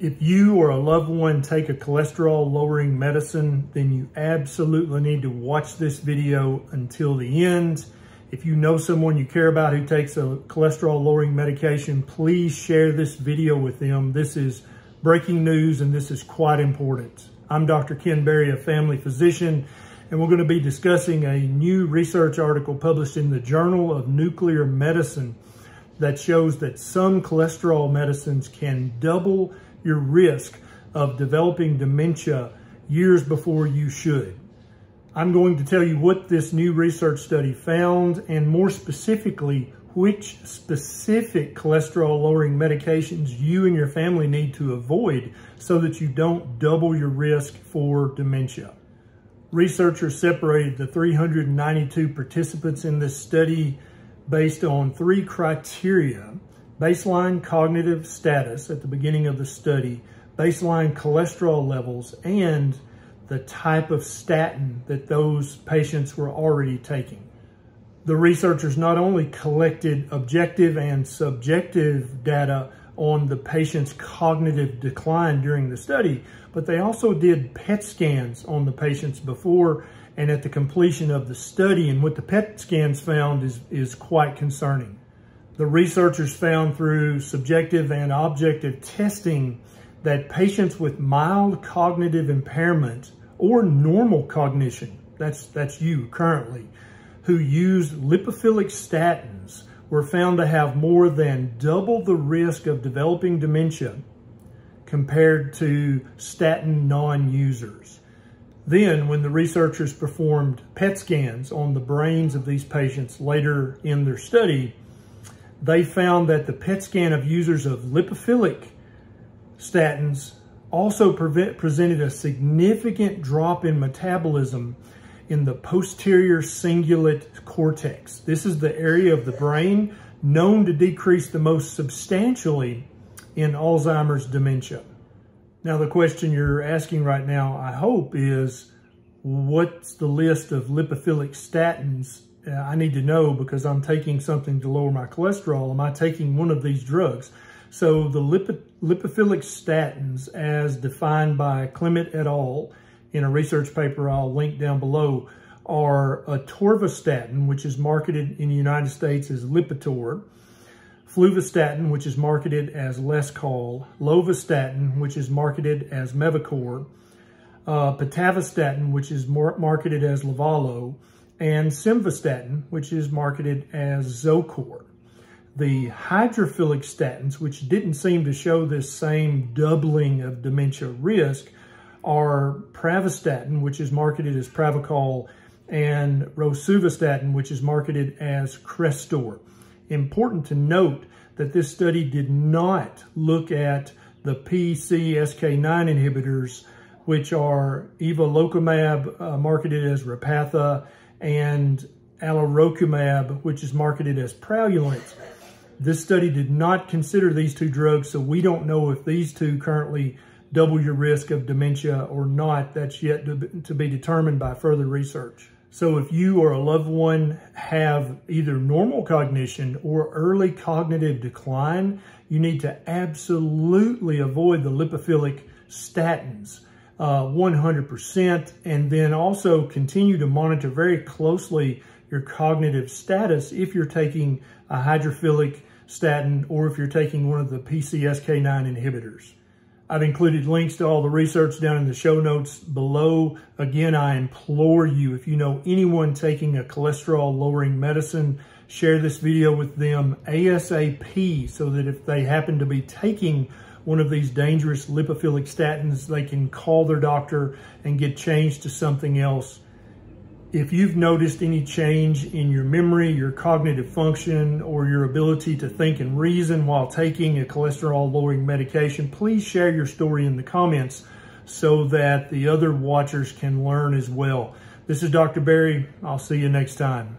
If you or a loved one take a cholesterol lowering medicine, then you absolutely need to watch this video until the end. If you know someone you care about who takes a cholesterol lowering medication, please share this video with them. This is breaking news and this is quite important. I'm Dr. Ken Berry, a family physician, and we're going to be discussing a new research article published in the Journal of Nuclear Medicine that shows that some cholesterol medicines can double your risk of developing dementia years before you should. I'm going to tell you what this new research study found and more specifically, which specific cholesterol lowering medications you and your family need to avoid so that you don't double your risk for dementia. Researchers separated the 392 participants in this study based on three criteria baseline cognitive status at the beginning of the study, baseline cholesterol levels, and the type of statin that those patients were already taking. The researchers not only collected objective and subjective data on the patient's cognitive decline during the study, but they also did PET scans on the patients before and at the completion of the study. And what the PET scans found is, is quite concerning. The researchers found through subjective and objective testing that patients with mild cognitive impairment or normal cognition, that's, that's you currently, who used lipophilic statins were found to have more than double the risk of developing dementia compared to statin non-users. Then, when the researchers performed PET scans on the brains of these patients later in their study, they found that the PET scan of users of lipophilic statins also presented a significant drop in metabolism in the posterior cingulate cortex. This is the area of the brain known to decrease the most substantially in Alzheimer's dementia. Now, the question you're asking right now, I hope, is what's the list of lipophilic statins I need to know because I'm taking something to lower my cholesterol. Am I taking one of these drugs? So the lipophilic statins as defined by Climent et al. in a research paper I'll link down below are atorvastatin, which is marketed in the United States as Lipitor, fluvastatin, which is marketed as Lescol, lovastatin, which is marketed as Mevacor, uh, pitavastatin, which is marketed as Livalo, and simvastatin, which is marketed as Zocor. The hydrophilic statins, which didn't seem to show this same doubling of dementia risk, are pravastatin, which is marketed as Pravachol, and rosuvastatin, which is marketed as Crestor. Important to note that this study did not look at the PCSK9 inhibitors, which are evolocumab, uh, marketed as Repatha, and alirocumab, which is marketed as Praluent. This study did not consider these two drugs, so we don't know if these two currently double your risk of dementia or not. That's yet to, to be determined by further research. So if you or a loved one have either normal cognition or early cognitive decline, you need to absolutely avoid the lipophilic statins uh, 100%, and then also continue to monitor very closely your cognitive status if you're taking a hydrophilic statin or if you're taking one of the PCSK9 inhibitors. I've included links to all the research down in the show notes below. Again, I implore you, if you know anyone taking a cholesterol lowering medicine, share this video with them ASAP so that if they happen to be taking one of these dangerous lipophilic statins, they can call their doctor and get changed to something else. If you've noticed any change in your memory, your cognitive function, or your ability to think and reason while taking a cholesterol lowering medication, please share your story in the comments so that the other watchers can learn as well. This is Dr. Berry. I'll see you next time.